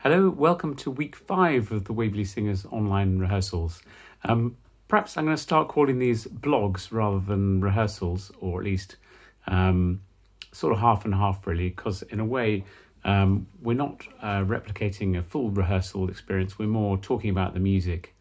Hello, welcome to week five of the Waverley Singers online rehearsals. Um, perhaps I'm going to start calling these blogs rather than rehearsals, or at least um, sort of half and half, really, because in a way, um, we're not uh, replicating a full rehearsal experience, we're more talking about the music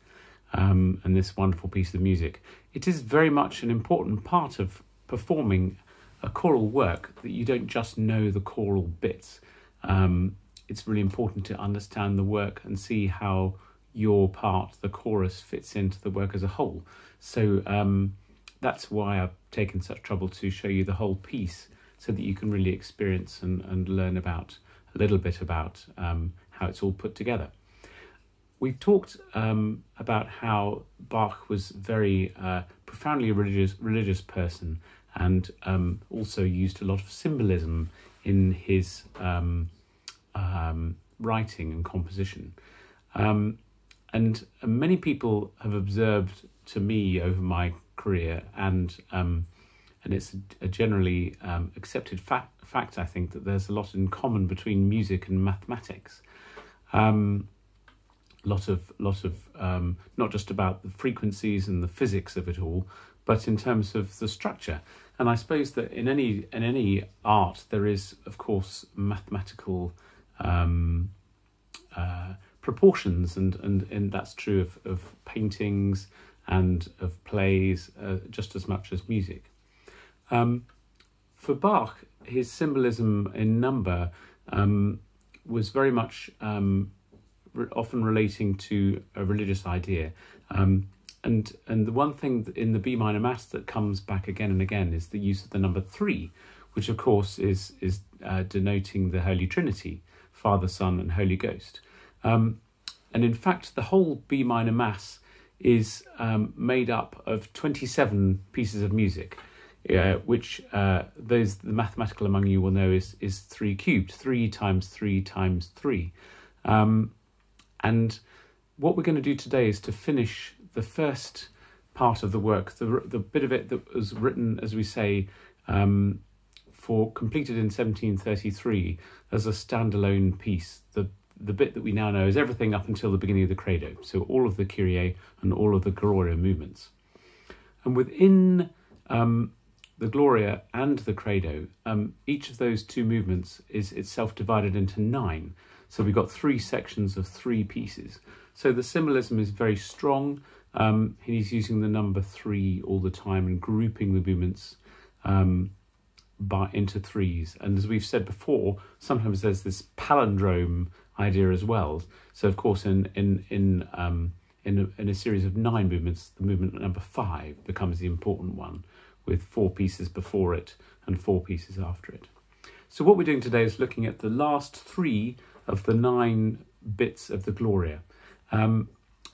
um, and this wonderful piece of music. It is very much an important part of performing a choral work that you don't just know the choral bits. Um, it's really important to understand the work and see how your part, the chorus, fits into the work as a whole. So um, that's why I've taken such trouble to show you the whole piece so that you can really experience and, and learn about a little bit about um, how it's all put together. We've talked um, about how Bach was very uh, profoundly religious religious person and um, also used a lot of symbolism in his um, writing and composition. Um, and many people have observed to me over my career, and um, and it's a generally um, accepted fact, fact, I think, that there's a lot in common between music and mathematics. Um, lot of lot of um, not just about the frequencies and the physics of it all, but in terms of the structure. And I suppose that in any in any art there is, of course, mathematical um, uh, proportions, and, and and that's true of, of paintings and of plays uh, just as much as music. Um, for Bach, his symbolism in number um, was very much um, often relating to a religious idea. Um, and and the one thing in the B minor mass that comes back again and again is the use of the number three, which of course is is uh, denoting the Holy Trinity, Father, Son, and Holy Ghost. Um, and in fact, the whole B minor mass is um, made up of twenty seven pieces of music. Uh, which uh, those the mathematical among you will know is is three cubed, three times three times three, um, and what we're going to do today is to finish the first part of the work, the the bit of it that was written, as we say, um, for completed in 1733 as a standalone piece. The the bit that we now know is everything up until the beginning of the Credo, so all of the Kyrie and all of the Gloria movements, and within um, the Gloria and the Credo, um, each of those two movements is itself divided into nine. So we've got three sections of three pieces. So the symbolism is very strong. Um, he's using the number three all the time and grouping the movements um, by into threes. And as we've said before, sometimes there's this palindrome idea as well. So of course, in in in um, in a, in a series of nine movements, the movement number five becomes the important one, with four pieces before it and four pieces after it. So what we're doing today is looking at the last three of the nine bits of the Gloria. Um,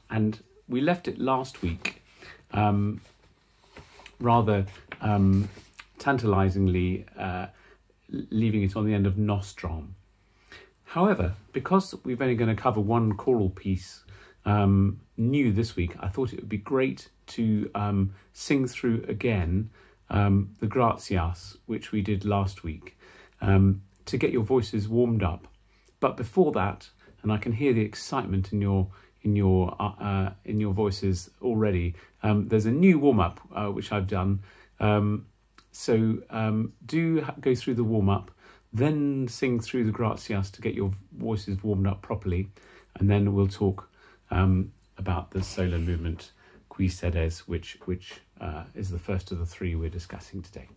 and we left it last week um, rather um, tantalizingly uh, leaving it on the end of Nostrum. However, because we're only going to cover one choral piece um, new this week, I thought it would be great to um, sing through again um, the Gratias, which we did last week, um, to get your voices warmed up. But before that, and I can hear the excitement in your in your uh, uh, in your voices already. Um, there's a new warm up uh, which I've done. So um, do go through the warm up, then sing through the gratias to get your voices warmed up properly, and then we'll talk um, about the solo movement qui sedes, which which uh, is the first of the three we're discussing today.